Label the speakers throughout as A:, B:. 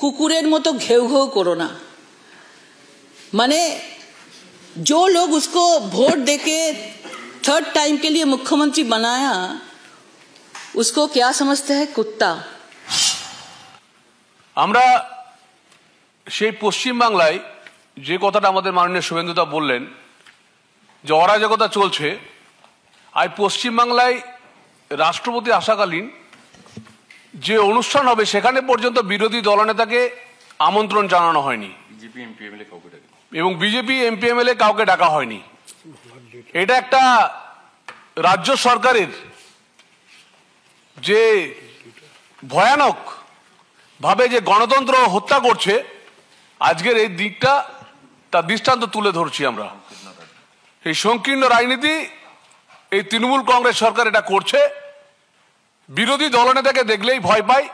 A: কুকুরের মতো ঘেউ ঘেউ করো না माने जो लोग उसको वोट देके थर्ड टाइम के लिए मुख्यमंत्री बनाया उसको क्या समझते हैं कुत्ता
B: আমরা সেই পশ্চিম বাংলায় যে কথাটা আমাদের মাননীয় শুভেন্দুদা বললেন যে অরাজকতা চলছে আর পশ্চিম বাংলায় রাষ্ট্রপতি আসাকালীন যে অনুষ্ঠান হবে সেখানে পর্যন্ত বিরোধী দলনেতাকে আমন্ত্রণ জানানো হয়নি। এবং বিজেপি এমপি এমএলএ কাউকে ডাকা হয়নি। এটা একটা রাজ্য সরকারের যে ভয়ানক ভাবে যে গণতন্ত্র হত্যা করছে আজকের এই দিকটা তার দৃষ্টান্ত তুলে ধরছি আমরা। এই সংকীর্ণ রাজনীতি এই তৃণমূল কংগ্রেস সরকার এটা করছে। বিরোধী দলনেতাকে দেখলেই ভয় পায়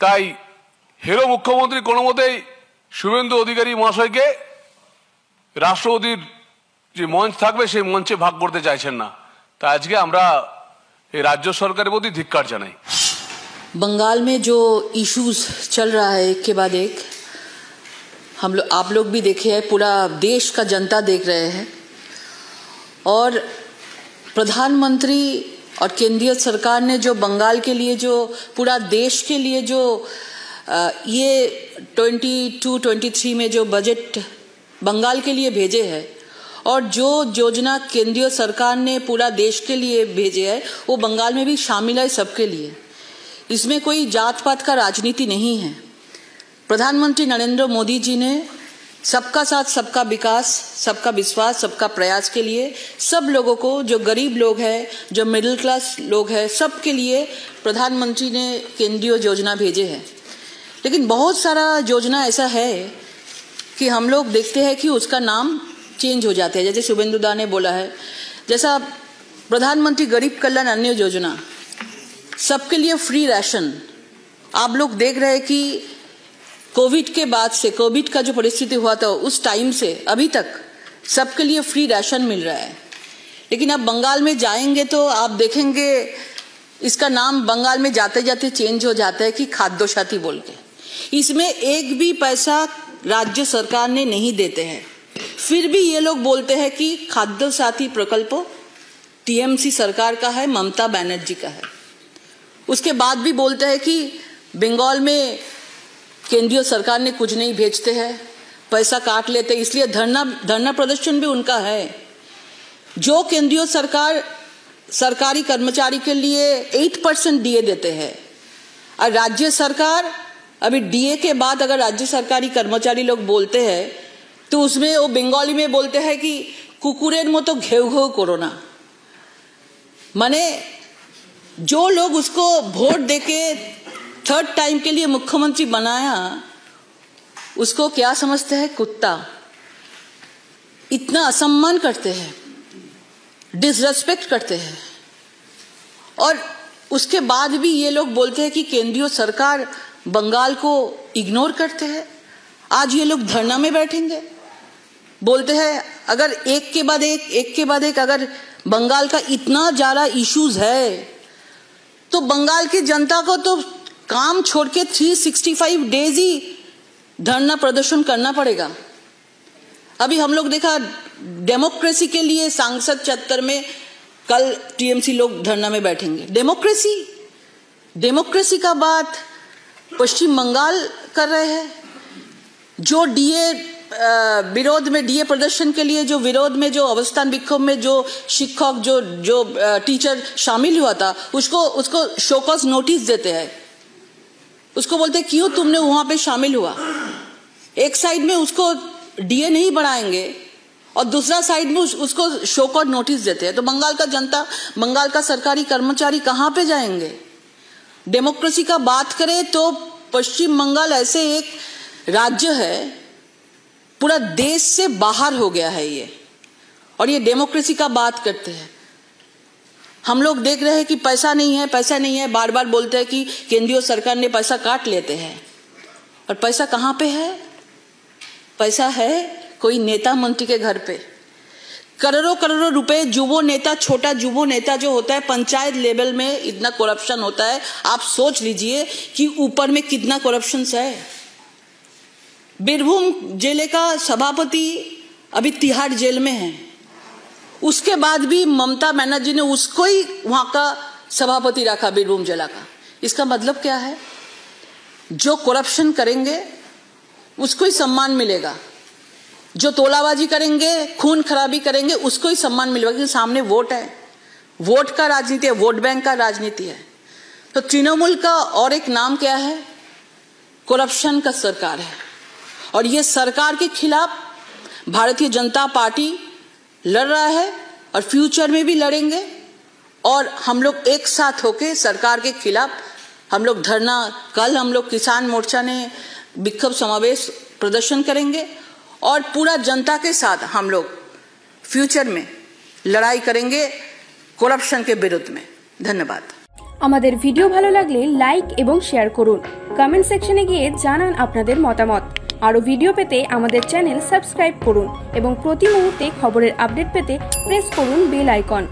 B: তাই হেরো মুখ্যমন্ত্রী কোনো মতেই শুভেন্দু অধিকারী মহাশয়কে রাষ্ট্রপতির যে মঞ্চ থাকবে সেই মঞ্চে ভাগ করতে চাইছেন না তাই আজকে আমরা এই রাজ্য সরকারের প্রতি ধিক্কার জানাই
A: बंगाल में जो इश्यूज चल रहा है एक के बाद एक हम लोग आप लोग भी देखे हैं पूरा देश का जनता देख रहे हैं और प्रधानमंत्री और केंद्रीय सरकार ने जो बंगाल के लिए जो, पूरा देश के लिए जो ये 22 23 में जो बजट बंगाल के लिए भेजे हैं और जो योजना केंद्रीय सरकार ने पूरा देश के लिए भेजे है, वो बंगाल में भी शामिल है सबके लिए। इसमें कोई जात पात का राजनीति नहीं है। प्रधानमंत्री नरेंद्र मोदी जी ने सबका साथ, सबका विकास, सबका विश्वास, सबका प्रयास के लिए सब लोगों को, जो गरीब लोग हैं, जो मिडिल क्लास लोग हैं, सबके लिए प्रधानमंत्री ने केंद्रीय योजना भेजे हैं। लेकिन बहुत सारा योजना ऐसा है कि हम लोग देखते हैं कि उसका नाम चेंज हो जाते हैं। जैसे शुभेंदु दा ने बोला है, जैसा प्रधानमंत्री गरीब कल्याण अन्य योजना, सबके लिए फ्री राशन आप लोग देख रहे हैं कि कोविड के बाद से, कोविड का जो परिस्थिति हुआ था उस टाइम से अभी तक सबके लिए फ्री राशन मिल रहा है। लेकिन अब बंगाल में जाएँगे तो आप देखेंगे इसका नाम बंगाल में जाते जाते चेंज हो जाता है कि खाद्य साथी बोल के। इसमें एक भी पैसा राज्य सरकार ने नहीं देते हैं। फिर भी ये लोग बोलते हैं कि खाद्य साथी प्रकल्प टीएमसी सरकार का है, ममता बनर्जी का है। उसके बाद भी बोलते हैं कि बंगाल में केंद्रीय सरकार ने कुछ नहीं भेजते हैं, पैसा काट लेते इसलिए धरना धरना प्रदर्शन भी उनका है। जो केंद्रीय सरकार, सरकारी कर्मचारी के लिए एट परसेंट डीए देते हैं, और राज्य सरकार, अभी डीए के बाद अगर राज्य सरकारी कर्मचारी लोग बोलते हैं तो उसमें वो बंगाली में बोलते हैं कि कुकुरेर मतो घेउ घेउ करो ना माने जो लोग उसको वोट देके थर्ड टाइम के लिए मुख्यमंत्री बनाया, उसको क्या समझते हैं? कुत्ता। इतना असम्मान करते हैं डिसरेस्पेक्ट करते हैं। और उसके बाद भी ये लोग बोलते हैं कि केंद्रीय सरकार बंगाल को इग्नोर करते हैं। आज ये लोग धरना में बैठेंगे। बोलते हैं, अगर एक के बाद एक एक के बाद एक, अगर बंगाल का इतना ज़्यादा इश्यूज़ है तो बंगाल की जनता को तो काम छोड़ के 365 डेज़ ही धरना प्रदर्शन करना पड़ेगा। अभी हम लोग देखा डेमोक्रेसी के लिए सांसद चत्तर में कल टीएमसी लोग धरना में बैठेंगे। डेमोक्रेसी डेमोक्रेसी का बात पश्चिम बंगाल कर रहे हैं। जो डीए विरोध में डीए प्रदर्शन के लिए जो विरोध में, जो अवस्थान विक्षोभ में जो शिक्षक, जो जो टीचर शामिल हुआ था, उसको उसको शोकस नोटिस देते हैं। उसको बोलते क्यों तुमने वहाँ पे शामिल हुआ? एक साइड में उसको डीए नहीं बढ़ाएँगे और दूसरा साइड में उस, उसको शोकॉट नोटिस देते हैं। तो बंगाल का जनता बंगाल का सरकारी कर्मचारी कहाँ पे जाएँगे? डेमोक्रेसी का बात करें तो पश्चिम बंगाल ऐसे एक राज्य है पूरा देश से बाहर हो गया है ये। और ये डेमोक्रेसी का बात करते हैं। हम लोग देख रहे हैं कि पैसा नहीं है, पैसा नहीं है। बार बार बोलते हैं कि केंद्रीय सरकार ने पैसा काट लेते हैं। और पैसा कहाँ पे है? पैसा है कोई नेता मंत्री के घर पे। करोड़ों करोड़ों रुपए जुबो नेता, छोटा जुबो नेता जो होता है, पंचायत लेवल में इतना करप्शन होता है। आप सोच लीजिए कि ऊपर में कितना करप्शन है। बीरभूम ज़िले का सभापति अभी तिहाड़ जेल में है। उसके बाद भी ममता बनर्जी ने उसको ही वहाँ का सभापति रखा, बीरभूम जिला का। इसका मतलब क्या है? जो करप्शन करेंगे, उसको ही सम्मान मिलेगा। जो तोलाबाजी करेंगे, खून खराबी करेंगे, उसको ही सम्मान मिलेगा। क्योंकि सामने वोट है। वोट का राजनीति है, वोट बैंक का राजनीति है। तो तृणमूल का और एक नाम क्या है? करप्शन का सरकार है। और ये सरकार के खिलाफ भारतीय जनता पार्टी लड़ रहा है और फ्यूचर में भी लड़ेंगे और हम लोग एक साथ होके सरकार के खिलाफ हम लोग धरना कल हम लोग किसान मोर्चा ने विक्षोभ समावेश प्रदर्शन करेंगे और पूरा जनता के साथ हम लोग फ्यूचर में लड़ाई करेंगे करप्शन के विरुद्ध में धन्यवाद
C: আমাদের ভিডিও ভালো লাগলে লাইক এবং শেয়ার করুন কমেন্ট সেকশনে গিয়ে জানান আপনাদের মতামত আরও ভিডিও পেতে আমাদের চ্যানেল সাবস্ক্রাইব করুন এবং প্রতি মুহূর্তে খবরের আপডেট পেতে প্রেস করুন বেল আইকন।